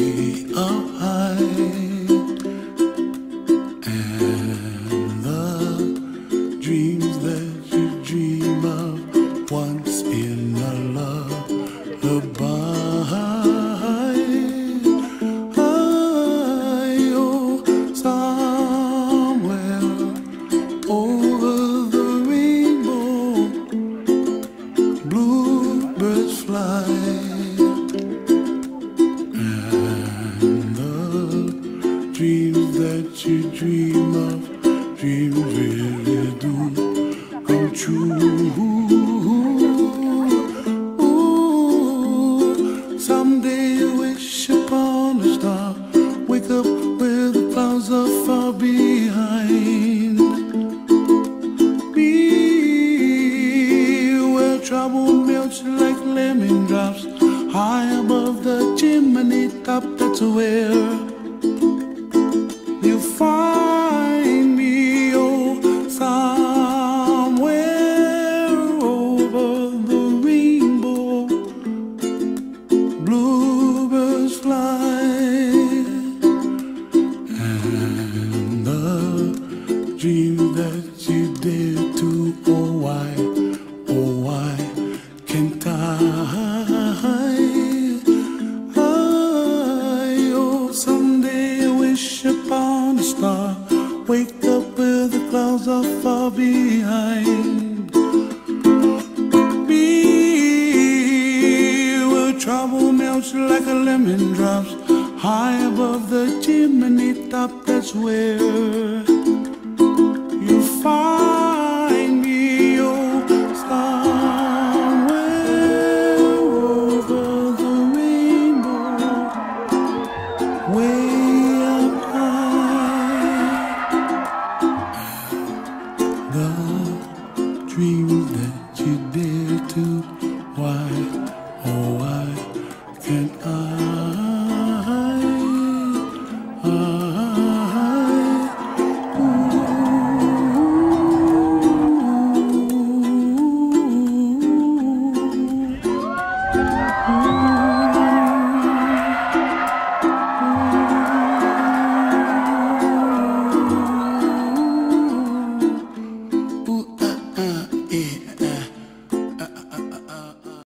up high, and the dreams that you dream of once in a love lullaby. Dreams really do come true. Ooh, uh. someday you wish upon a star, wake up where the clouds are far behind. Be where trouble melts like lemon drops high above the chimney top. That's where dream that you did to, oh, why, oh, why can't I? I, oh, someday wish upon a star, wake up where the clouds are far behind. Be where trouble melts like a lemon drops high above the chimney top. That's where Oh, dreams that you dare to, why, oh,